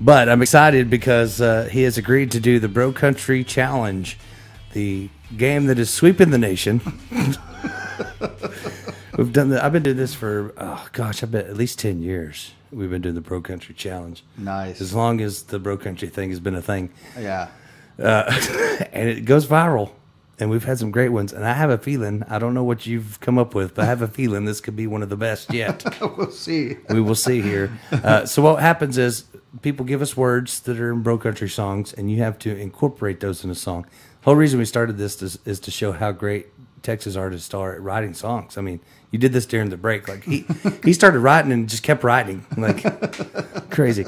But I'm excited because uh, he has agreed to do the Bro Country Challenge, the game that is sweeping the nation. We've done the, I've been doing this for oh gosh, I bet at least ten years. We've been doing the Bro Country Challenge. Nice. As long as the Bro Country thing has been a thing, Yeah. and it goes viral. And we've had some great ones. And I have a feeling I don't know what you've come up with, but I have a feeling this could be one of the best yet. we'll see. we will see here. Uh, so what happens is people give us words that are in bro country songs, and you have to incorporate those in a song. The whole reason we started this is, is to show how great Texas artists are at writing songs. I mean, you did this during the break. Like he he started writing and just kept writing like crazy.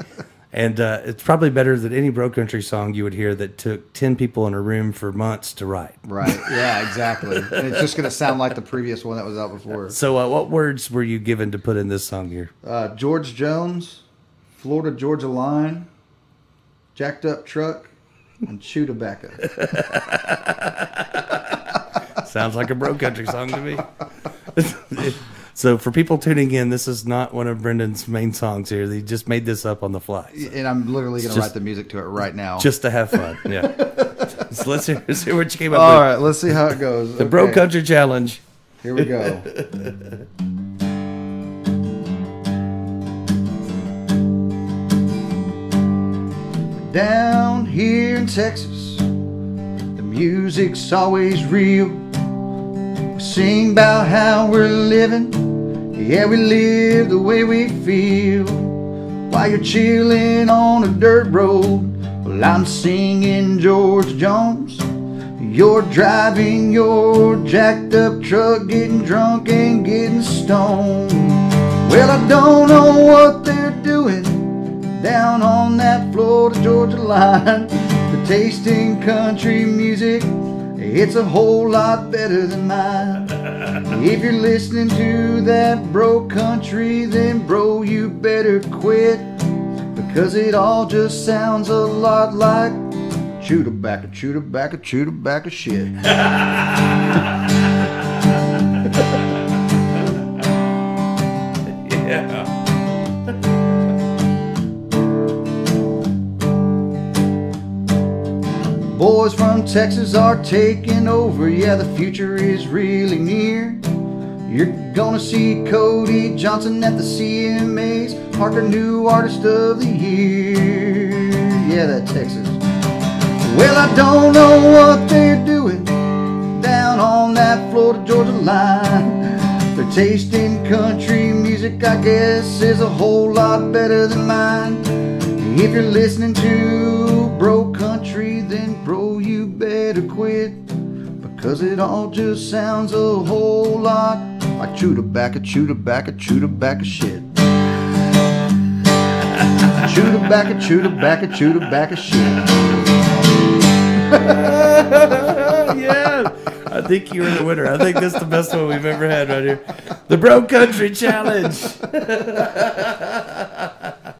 And uh, it's probably better than any bro country song you would hear that took ten people in a room for months to write. Right. Yeah, exactly. and it's just going to sound like the previous one that was out before. So, uh, what words were you given to put in this song here? Uh, George Jones, Florida Georgia line, jacked up truck, and chew tobacco. Sounds like a bro country song to me. so for people tuning in, this is not one of Brendyn's main songs here. He just made this up on the fly, so and I'm literally going to write the music to it right now. just to have fun. Yeah. so let's hear, let's hear what you came up All with. right, let's see how it goes. The Bro Country Challenge. Here we go. Down here in Texas, the music's always real. We sing about how we're living, yeah, we live the way we feel. While you're chilling on a dirt road, well, I'm singing George Jones. You're driving your jacked up truck, getting drunk and getting stoned. Well, I don't know what The tasting country music, it's a whole lot better than mine. If you're listening to that bro country, then bro, you better quit. Because it all just sounds a lot like chew tobacco, chew tobacco, chew tobacco shit. Boys from Texas are taking over, yeah, the future is really near. You're gonna see Cody Johnson at the CMAs, Parker New Artist of the Year. Yeah, that Texas. Well, I don't know what they're doing down on that Florida Georgia line. Their taste in country music, I guess, is a whole lot better than mine. If you're listening to country, then bro, you better quit. Because it all just sounds a whole lot like chew tobacco, chew tobacco, chew tobacco shit. Chew tobacco, chew tobacco, chew tobacco shit. yeah. I think you're the winner. I think that's the best one we've ever had right here. The Bro Country Challenge.